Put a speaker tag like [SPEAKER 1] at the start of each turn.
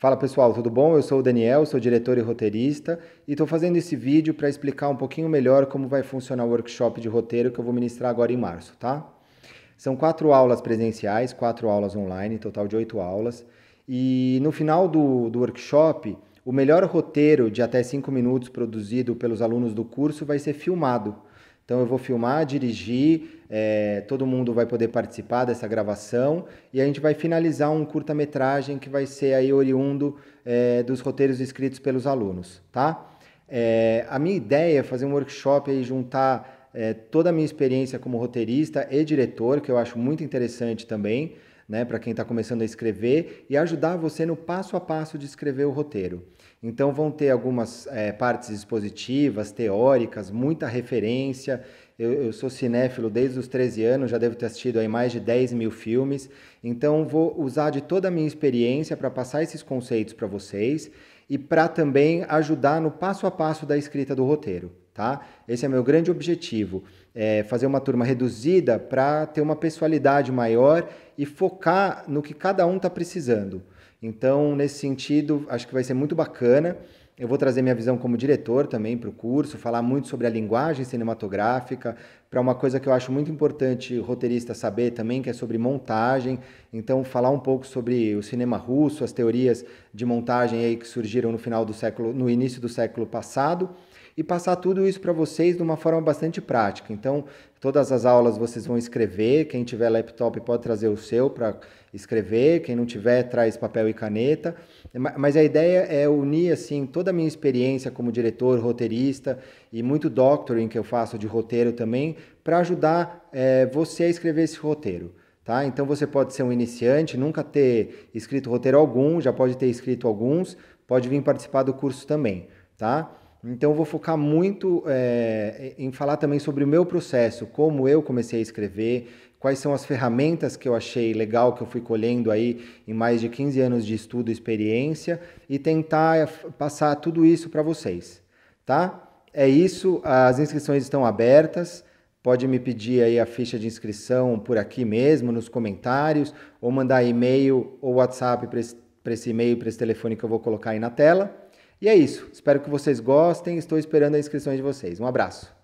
[SPEAKER 1] Fala pessoal, tudo bom? Eu sou o Daniel, sou diretor e roteirista e estou fazendo esse vídeo para explicar um pouquinho melhor como vai funcionar o workshop de roteiro que eu vou ministrar agora em março, tá? São quatro aulas presenciais, quatro aulas online, total de oito aulas. E no final do, do workshop, o melhor roteiro de até cinco minutos produzido pelos alunos do curso vai ser filmado. Então eu vou filmar, dirigir, é, todo mundo vai poder participar dessa gravação e a gente vai finalizar um curta-metragem que vai ser aí oriundo é, dos roteiros escritos pelos alunos, tá? É, a minha ideia é fazer um workshop e juntar é, toda a minha experiência como roteirista e diretor, que eu acho muito interessante também, né, para quem está começando a escrever e ajudar você no passo a passo de escrever o roteiro. Então vão ter algumas é, partes expositivas, teóricas, muita referência. Eu, eu, sou cinéfilo desde os 13 anos, já devo ter assistido aí mais de 10 mil filmes. Então vou usar de toda a minha experiência para passar esses conceitos para vocês e para também ajudar no passo a passo da escrita do roteiro. Tá? Esse é meu grande objetivo, é fazer uma turma reduzida para ter uma pessoalidade maior e focar no que cada um está precisando. Então, nesse sentido, acho que vai ser muito bacana. Eu vou trazer minha visão como diretor também para o curso, falar muito sobre a linguagem cinematográfica, para uma coisa que eu acho muito importante o roteirista saber também, que é sobre montagem. Então, falar um pouco sobre o cinema russo, as teorias de montagem aí que surgiram no final do século, no início do século passado e passar tudo isso para vocês de uma forma bastante prática. Então, todas as aulas vocês vão escrever, quem tiver laptop pode trazer o seu para escrever, quem não tiver traz papel e caneta. Mas a ideia é unir assim toda a minha experiência como diretor, roteirista e muito doctoring que eu faço de roteiro também para ajudar é, você a escrever esse roteiro. Tá? Então você pode ser um iniciante, nunca ter escrito roteiro algum, já pode ter escrito alguns, pode vir participar do curso também. Tá? Então, eu vou focar muito é, em falar também sobre o meu processo, como eu comecei a escrever, quais são as ferramentas que eu achei legal, que eu fui colhendo aí em mais de 15 anos de estudo e experiência, e tentar passar tudo isso para vocês, tá? É isso, as inscrições estão abertas. Pode me pedir aí a ficha de inscrição por aqui mesmo, nos comentários, ou mandar e-mail ou WhatsApp para esse e-mail, para esse telefone que eu vou colocar aí na tela. E é isso. Espero que vocês gostem. Estou esperando a inscrição de vocês. Um abraço.